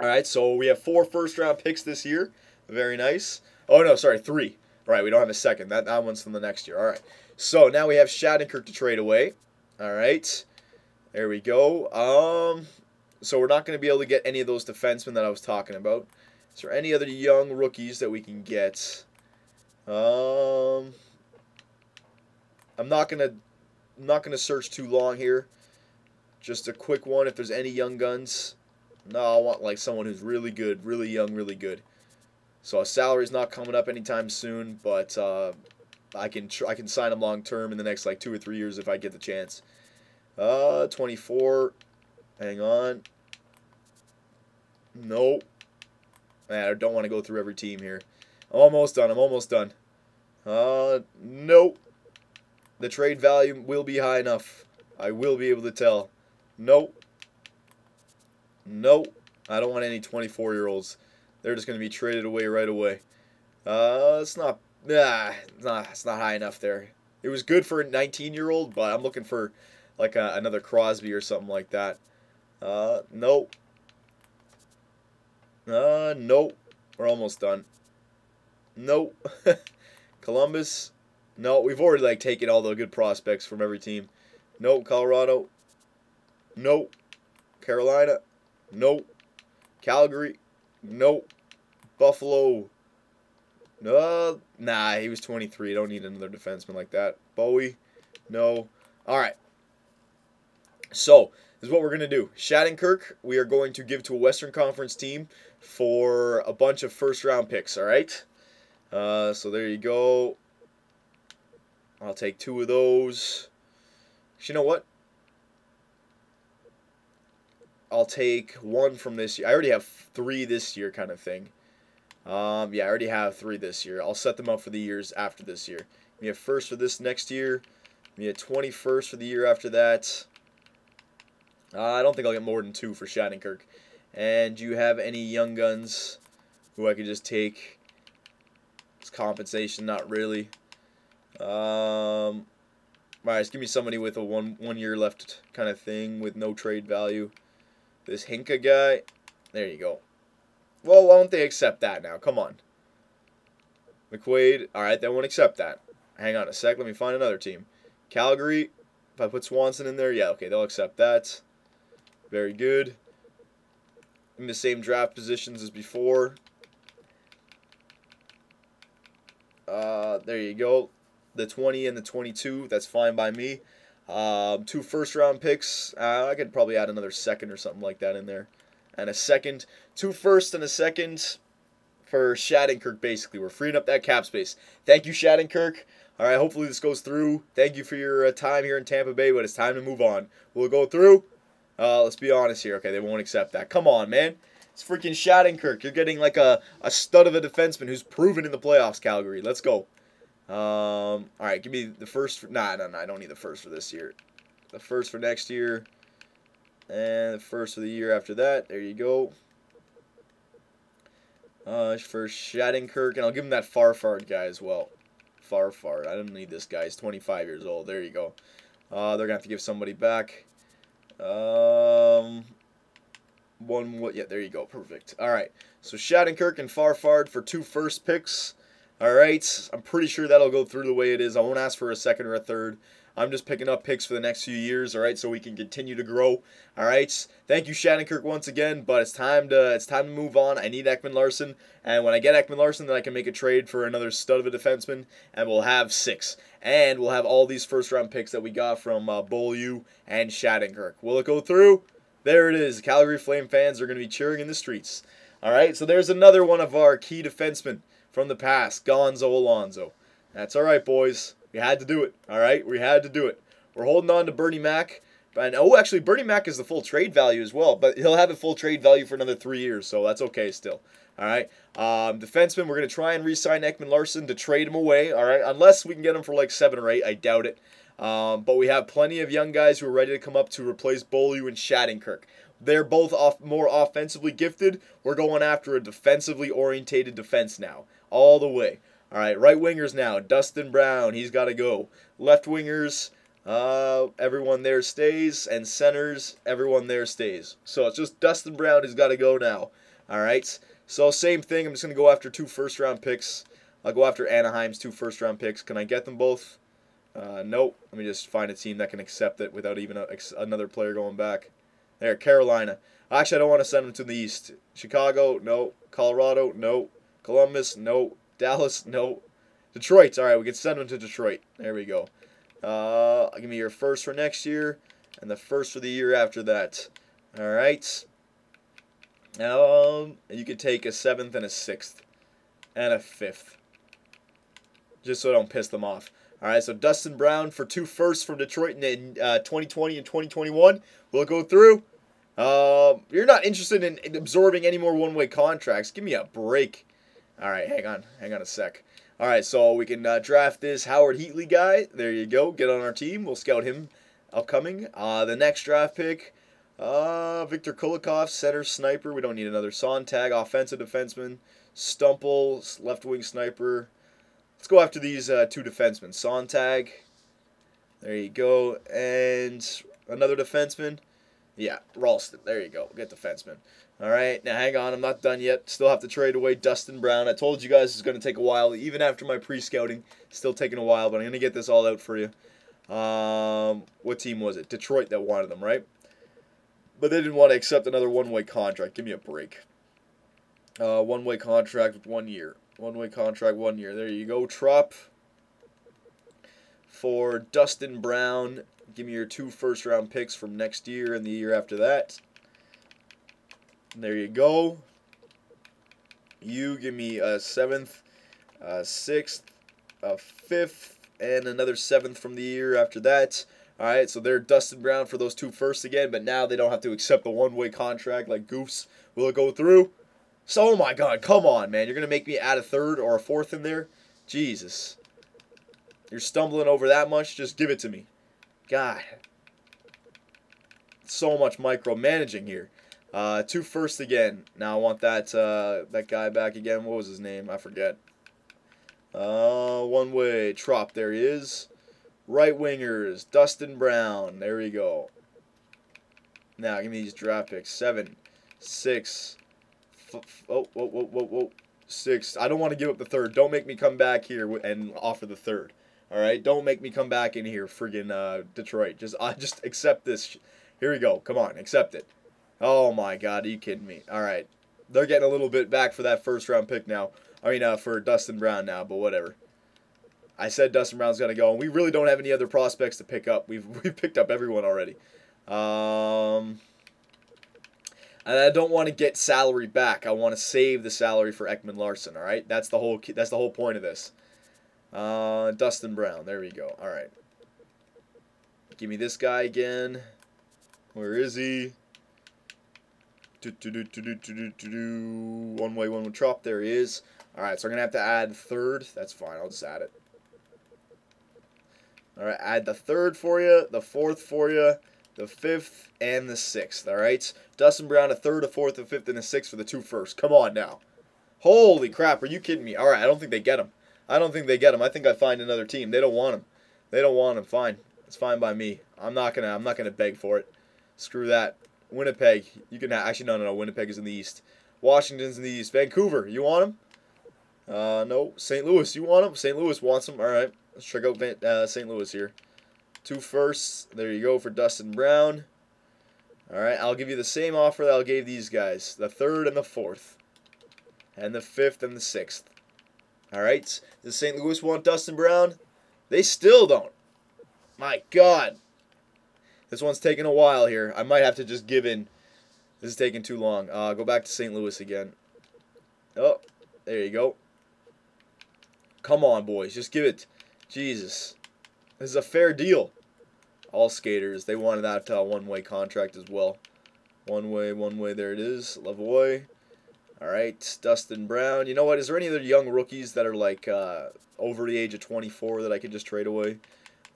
All right, so we have four first round picks this year. Very nice. Oh no, sorry, three. Right, we don't have a second. That that one's from the next year. All right. So now we have Shattenkirk to trade away. All right. There we go. Um, so we're not going to be able to get any of those defensemen that I was talking about. Is there any other young rookies that we can get? Um, I'm not gonna, I'm not gonna search too long here. Just a quick one. If there's any young guns, no, I want like someone who's really good, really young, really good. So a salary's not coming up anytime soon, but uh, I can tr- I can sign him long term in the next like two or three years if I get the chance. Uh, 24. Hang on. Nope. Man, I don't want to go through every team here. I'm almost done. I'm almost done. Uh, nope. The trade value will be high enough. I will be able to tell. Nope. Nope. I don't want any 24 year olds. They're just going to be traded away right away. Uh, it's not. Nah, not. It's not high enough there. It was good for a 19 year old, but I'm looking for like a, another Crosby or something like that. Uh, nope. Uh, nope. We're almost done. Nope. Columbus. No, we've already like taken all the good prospects from every team. Nope. Colorado. Nope. Carolina. Nope. Calgary. Nope. Buffalo. No, nah, he was 23. Don't need another defenseman like that. Bowie. No. All right. So, this is what we're going to do. Shattenkirk, we are going to give to a Western Conference team for a bunch of first round picks, all right? Uh, so there you go. I'll take two of those. You know what? I'll take one from this year. I already have three this year, kind of thing. Um, yeah, I already have three this year. I'll set them up for the years after this year. We have first for this next year. We have 21st for the year after that. Uh, I don't think I'll get more than two for Shattenkirk. And do you have any young guns who I could just take as compensation? Not really. Um, Alright, just give me somebody with a one one year left kind of thing with no trade value. This Hinka guy. There you go. Well, why don't they accept that now? Come on. McQuaid. Alright, they won't accept that. Hang on a sec. Let me find another team. Calgary. If I put Swanson in there, yeah, okay, they'll accept that. Very good. In the same draft positions as before. Uh, there you go. The 20 and the 22, that's fine by me. Um, two first round picks. Uh, I could probably add another second or something like that in there. And a second. Two first and a second for Shattenkirk, basically. We're freeing up that cap space. Thank you, Shattenkirk. All right, hopefully this goes through. Thank you for your uh, time here in Tampa Bay, but it's time to move on. We'll go through? Uh, let's be honest here. Okay, they won't accept that. Come on, man. It's freaking Shattenkirk. You're getting like a, a stud of a defenseman who's proven in the playoffs, Calgary. Let's go. Um, all right, give me the first. For, nah, nah, nah. I don't need the first for this year. The first for next year. And the first for the year after that. There you go. Uh, for Shattenkirk. And I'll give him that Farfard guy as well. Farfard. I don't need this guy. He's 25 years old. There you go. Uh, they're to have to give somebody back. Um, one, what? Yeah, there you go. Perfect. All right. So Shattenkirk and Farfard for two first picks. All right. I'm pretty sure that'll go through the way it is. I won't ask for a second or a third. I'm just picking up picks for the next few years, all right, so we can continue to grow. All right. Thank you, Shattenkirk, once again. But it's time to it's time to move on. I need Ekman Larsson, and when I get Ekman Larsson, then I can make a trade for another stud of a defenseman, and we'll have six, and we'll have all these first round picks that we got from uh, Beaulieu and Shattenkirk. Will it go through? There it is. Calgary Flame fans are going to be cheering in the streets. All right. So there's another one of our key defensemen from the past, Gonzo Alonso. That's all right, boys. We had to do it. All right, we had to do it. We're holding on to Bernie Mac. And oh, actually, Bernie Mac is the full trade value as well, but he'll have a full trade value for another three years, so that's okay still. All right, um, defenseman, we're gonna try and re-sign Ekman-Larsson to trade him away. All right, unless we can get him for like seven or eight, I doubt it. Um, but we have plenty of young guys who are ready to come up to replace Beaulieu and Shattenkirk. They're both off more offensively gifted. We're going after a defensively orientated defense now, all the way. All right, right wingers now. Dustin Brown, he's got to go. Left wingers, uh, everyone there stays, and centers, everyone there stays. So it's just Dustin Brown who's got to go now. All right. So same thing. I'm just going to go after two first round picks. I'll go after Anaheim's two first round picks. Can I get them both? Uh, nope. Let me just find a team that can accept it without even a, another player going back. There, Carolina. Actually, I don't want to send them to the East. Chicago, no. Colorado, no. Columbus, no. Dallas, no. Detroit, all right, we can send them to Detroit. There we go. Uh, give me your first for next year and the first for the year after that. All right. Um, you could take a seventh and a sixth and a fifth, just so I don't piss them off. All right, so Dustin Brown for two firsts from Detroit in uh, 2020 and 2021. We'll go through. Uh, you're not interested in, in absorbing any more one-way contracts. Give me a break. All right, hang on. Hang on a sec. All right, so we can uh, draft this Howard Heatley guy. There you go. Get on our team. We'll scout him upcoming. Uh, the next draft pick, uh, Victor Kulikov, center sniper. We don't need another Sontag, offensive defenseman. Stumple, left wing sniper. Let's go after these uh, two defensemen. Sontag. There you go. And another defenseman. Yeah, Ralston. There you go. Get the defenseman. All right, now hang on. I'm not done yet. Still have to trade away Dustin Brown. I told you guys it's going to take a while, even after my pre-scouting. Still taking a while, but I'm going to get this all out for you. Um, what team was it? Detroit that wanted them, right? But they didn't want to accept another one-way contract. Give me a break. Uh, one-way contract with one year. One-way contract, one year. There you go, Trop. For Dustin Brown, give me your two first-round picks from next year and the year after that. There you go. You give me a seventh, a sixth, a fifth, and another seventh from the year after that. All right, so they're Dustin Brown for those two first again, but now they don't have to accept the one-way contract like goofs. Will it go through? So, oh my God, come on, man. You're going to make me add a third or a fourth in there? Jesus. You're stumbling over that much? Just give it to me. God. So much micromanaging here. Uh, two first again. Now I want that uh, that guy back again. What was his name? I forget. Uh, one way. Trop. There he is. Right wingers. Dustin Brown. There we go. Now give me these draft picks. Seven, six. oh, whoa, whoa, whoa, whoa. Six. I don't want to give up the third. Don't make me come back here and offer the third. All right. Don't make me come back in here, friggin' uh, Detroit. Just, I uh, just accept this. Here we go. Come on, accept it. Oh my God, are you kidding me? All right, they're getting a little bit back for that first round pick now. I mean, uh, for Dustin Brown now, but whatever. I said Dustin Brown's to go, and we really don't have any other prospects to pick up. We've we picked up everyone already. Um, and I don't want to get salary back. I want to save the salary for Ekman Larsson. All right, that's the whole that's the whole point of this. Uh, Dustin Brown. There we go. All right. Give me this guy again. Where is he? Do, do, do, do, do, do, do, do. One way, one with Trop. There he is. Alright, so I'm going to have to add third. That's fine. I'll just add it. Alright, add the third for you, the fourth for you, the fifth, and the sixth. Alright? Dustin Brown, a third, a fourth, a fifth, and a sixth for the two first. Come on now. Holy crap, are you kidding me? Alright, I don't think they get him. I don't think they get him. I think I find another team. They don't want him. They don't want him. Fine. It's fine by me. I'm not gonna I'm not gonna beg for it. Screw that. Winnipeg. You can actually no no no. Winnipeg is in the east. Washington's in the east. Vancouver. You want him? Uh, no. St. Louis. You want him? St. Louis wants him. All right. Let's check out Van, uh, St. Louis here. Two firsts. There you go for Dustin Brown. All right. I'll give you the same offer that I gave these guys. The third and the fourth. And the fifth and the sixth. All right. Does St. Louis want Dustin Brown? They still don't. My God. This one's taking a while here. I might have to just give in. This is taking too long. Uh, go back to St. Louis again. Oh, there you go. Come on, boys. Just give it. Jesus. This is a fair deal. All skaters. They wanted that uh, one-way contract as well. One way, one way. There it is. Lavoie. All right. Dustin Brown. You know what? Is there any other young rookies that are like uh, over the age of 24 that I could just trade away?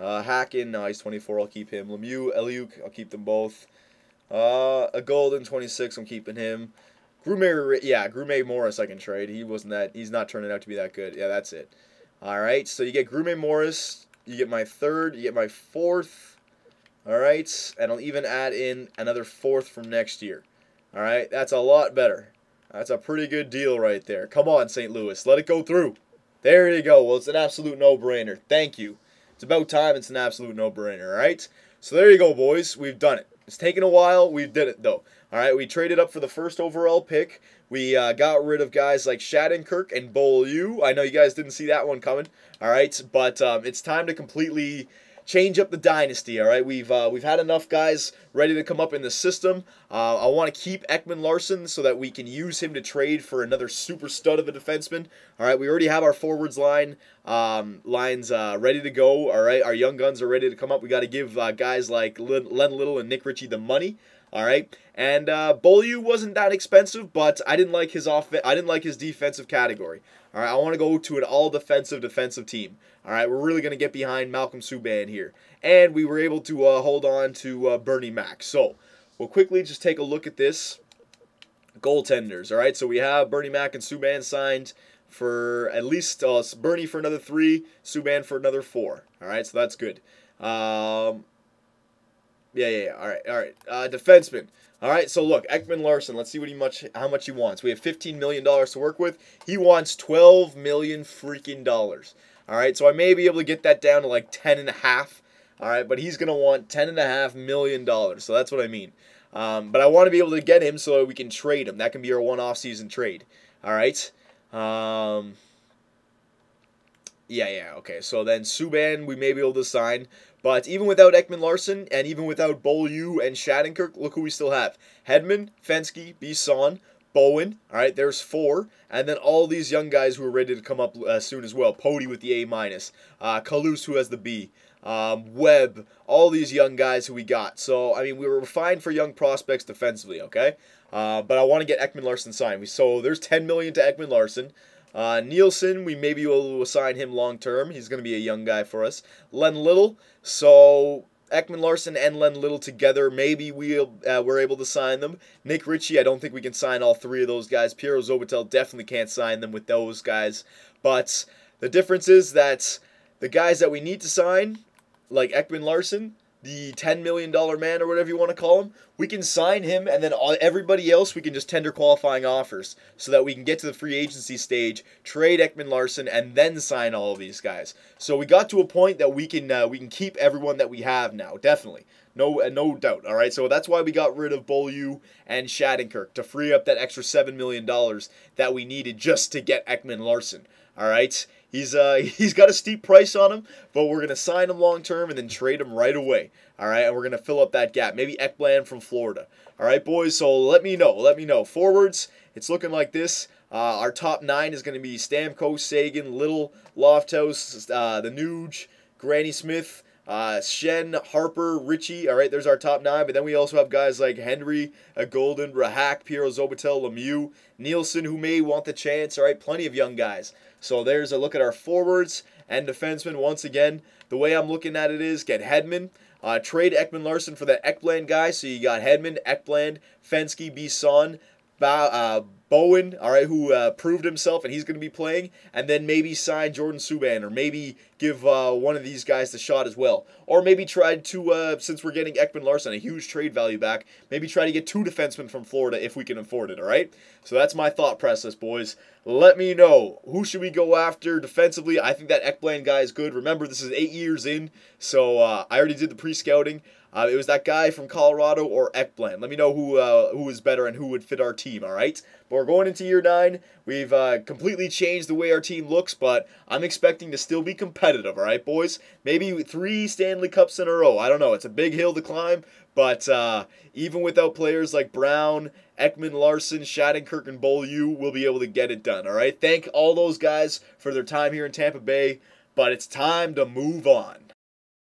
Uh, Hacken, no, he's 24. I'll keep him. Lemieux, Alyuk, I'll keep them both. Uh, a Golden, 26. I'm keeping him. Grume, yeah, Grume Morris I can trade. He wasn't that. He's not turning out to be that good. Yeah, that's it. All right, so you get Grume Morris. You get my third. You get my fourth. All right, and I'll even add in another fourth from next year. All right, that's a lot better. That's a pretty good deal right there. Come on, St. Louis. Let it go through. There you go. Well, it's an absolute no-brainer. Thank you. It's about time it's an absolute no-brainer, all right? So there you go, boys. We've done it. It's taken a while. We did it, though. All right, we traded up for the first overall pick. We uh, got rid of guys like Shattenkirk and Beaulieu. I know you guys didn't see that one coming. All right, but um, it's time to completely change up the dynasty. All right, we've uh, we've had enough guys ready to come up in the system. Uh, I want to keep Ekman Larsson so that we can use him to trade for another super stud of a defenseman. All right, we already have our forwards line um, lines uh, ready to go. All right, our young guns are ready to come up. We got to give uh, guys like Len Little and Nick Ritchie the money. All right, and uh, Beaulieu wasn't that expensive, but I didn't like his off. I didn't like his defensive category. All right, I want to go to an all defensive defensive team. All right, we're really going to get behind Malcolm Subban here. And we were able to uh, hold on to uh, Bernie Mac. So we'll quickly just take a look at this. Goaltenders, all right? So we have Bernie Mac and Subban signed for at least uh, Bernie for another three, Subban for another four. All right, so that's good. Um, yeah, yeah. All right, all right. Uh, defenseman. All right, so look, Ekman Larsson. Let's see what he much how much he wants. We have 15 million dollars to work with. He wants 12 million freaking dollars. All right, so I may be able to get that down to like 10 and a half. All right, but he's gonna want 10 and a half million dollars. So that's what I mean. Um, but I want to be able to get him so we can trade him. That can be our one off-season trade. All right. Um, yeah, yeah, okay. So then Subban, we may be able to sign. But even without Ekman Larsson and even without Beaulieu and Shattenkirk, look who we still have. Hedman, Fensky, Bisson, Bowen. All right, there's four, and then all these young guys who are ready to come up uh, soon as well. Pody with the A minus, uh, Kalus who has the B, um, Webb, all these young guys who we got. So I mean, we were fine for young prospects defensively, okay. Uh, but I want to get Ekman Larsson signed. We So there's 10 million to Ekman Larsson. Uh, Nielsen, we may be able to assign him long term. He's going to be a young guy for us. Len Little, so Ekman Larsson and Len Little together. Maybe we uh, we're able to sign them. Nick Ritchie, I don't think we can sign all three of those guys. Piero Zobatel definitely can't sign them with those guys. But the difference is that the guys that we need to sign, like Ekman Larsson, the $10 million man or whatever you want to call him, we can sign him and then everybody else we can just tender qualifying offers so that we can get to the free agency stage, trade Ekman Larsson, and then sign all of these guys. So we got to a point that we can uh, we can keep everyone that we have now, definitely. No, uh, no doubt. All right, so that's why we got rid of Beaulieu and Shattenkirk to free up that extra seven million dollars that we needed just to get Ekman Larsson. All right, He's uh he's got a steep price on him, but we're gonna sign him long term and then trade him right away. All right, and we're gonna fill up that gap. Maybe Ekblad from Florida. All right, boys. So let me know. Let me know. Forwards, it's looking like this. Uh, our top nine is going to be Stamkos, Sagan, Little, Lofthouse, uh, the Nuge, Granny Smith, uh, Shen, Harper, Ritchie. All right, there's our top nine. But then we also have guys like Henry, uh, Golden, Rahak, Piero Zobatel, Lemieux, Nielsen, who may want the chance. All right, plenty of young guys. So there's a look at our forwards and defensemen. Once again, the way I'm looking at it is get Hedman, uh, trade Ekman Larsson for that Ekblad guy. So you got Hedman, Ekblad, Fensky, Bisson, uh, Bowen, all right, who uh, proved himself and he's going to be playing, and then maybe sign Jordan Subban or maybe give uh, one of these guys the shot as well. Or maybe try to, uh, since we're getting Ekman Larsson a huge trade value back, maybe try to get two defensemen from Florida if we can afford it, all right? So that's my thought process, boys. Let me know. Who should we go after defensively? I think that Ekblad guy is good. Remember, this is eight years in, so uh, I already did the pre-scouting. Uh, it was that guy from Colorado or Ekblad. Let me know who uh, who is better and who would fit our team. All right. But we're going into year nine. We've uh, completely changed the way our team looks, but I'm expecting to still be competitive. All right, boys. Maybe three Stanley Cups in a row. I don't know. It's a big hill to climb, but uh, even without players like Brown, Ekman, Larsson, Shattenkirk, and Beaulieu, we'll be able to get it done. All right. Thank all those guys for their time here in Tampa Bay, but it's time to move on.